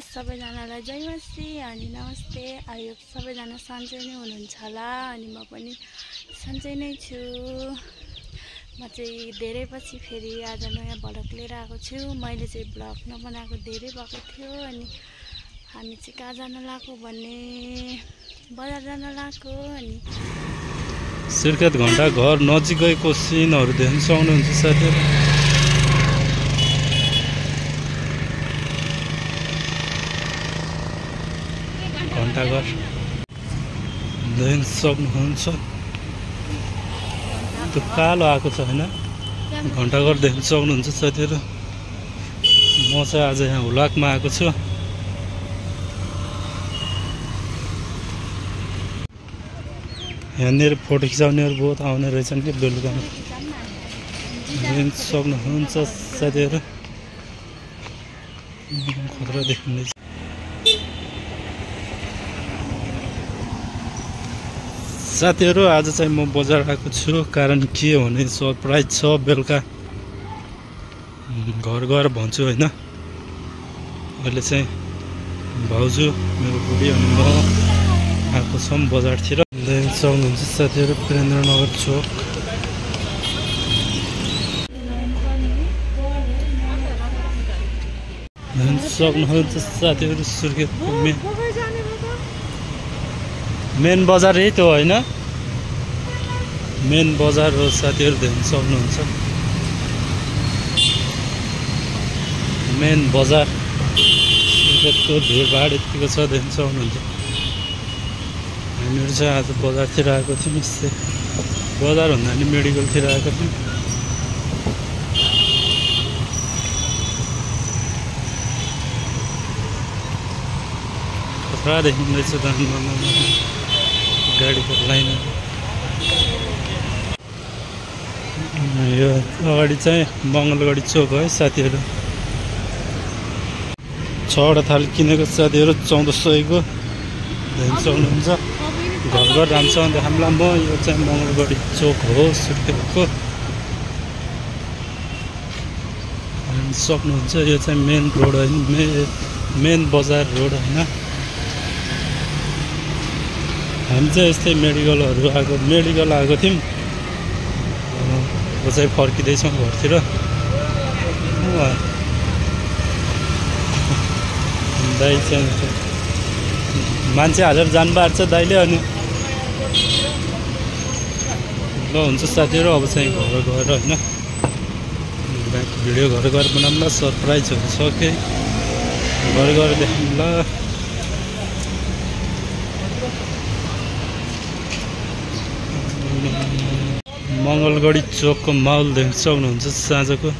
सबैजनालाई जय मसी अनि नमस्ते। आयो सबैजना सन्चै नै हुनुहुन्छ होला अनि म पनि सन्चै नै छु। म चाहिँ धेरै पछि फेरि आज नयाँ भ्लग लिएर आएको छु। मैले चाहिँ भ्लग नबनाएको धेरै भएको थियो अनि हामी चाहिँ कहाँ जान लाग्यो भने बजार जान लाग्यो अनि सिर्खेत घन्टा घर नजिकैको सिनहरू देख्न सक्नुहुन्छ साथीहरू। घन्टाघर देख्न सक्नुहुन्छ त्यो कालो आएको छ होइन? घन्टाघर देख्न सक्नुहुन्छ साथीहरू। म चाहिँ आज यहाँ हुलाकमा आएको छु। यहाँनिर फोटो खिचाउनेहरू बहुत आउने रहेछन् कि बेलुकामा। सक्नुहुन्छ साथीहरू। खतरा देखिँदैछ साथीहरू आज चाहिँ म बजार आएको छु। कारण के भने सरप्राइज छ बेलुका। घर गएर भन्छु होइन। अहिले चाहिँ भाउजू मेरो बुढी अनि म आएको छौँ बजारतिर। सक्नुहुन्छ साथीहरू वीरेन्द्रनगर चोक। सक्नुहुन्छ साथीहरू सुर्खेतको मेन बजार यही त होइन। मेन बजार हो साथीहरू देख्न सक्नुहुन्छ। मेन बजार। सुर्खेतको भिडभाड यतिको छ देख्न सक्नुहुन्छ। हामीहरू चाहिँ आज बजारतिर आएको थियौँ यस्तै। बजार भन्दा पनि मेडिकलतिर आएको थियौँ खतरा देखिँदैछ दाम गाडीको लाइन यो अगाडि चाहिँ मङ्गलगढी चोक है साथीहरू। छवटा थाली किनेको साथीहरू चौध सयको सक्नुहुन्छ घर घर राम्रोसँग देखाउँला म यो चाहिँ मङ्गलगढी चोक हो सुर्खेतको। सक्नुहुन्छ। यो चाहिँ मेन रोड होइन मे मेन बजार रोड होइन। हामी चाहिँ यस्तै मेडिकलहरू आएको मेडिकल आएको थियौँ। अब चाहिँ फर्किँदैछौँ घरतिर। दाइ चाहिँ मान्छे हालेर जानुभएको छ दाइले अनि। ल हुन्छ साथीहरू अब चाहिँ घर गएर होइन। भिडियो घर गएर बनाऊँ ल सरप्राइजहरू सकेँ घर गएर देखौँ ल मङ्गलगढी चोकको माहौल देख्न सक्नुहुन्छ साँझको।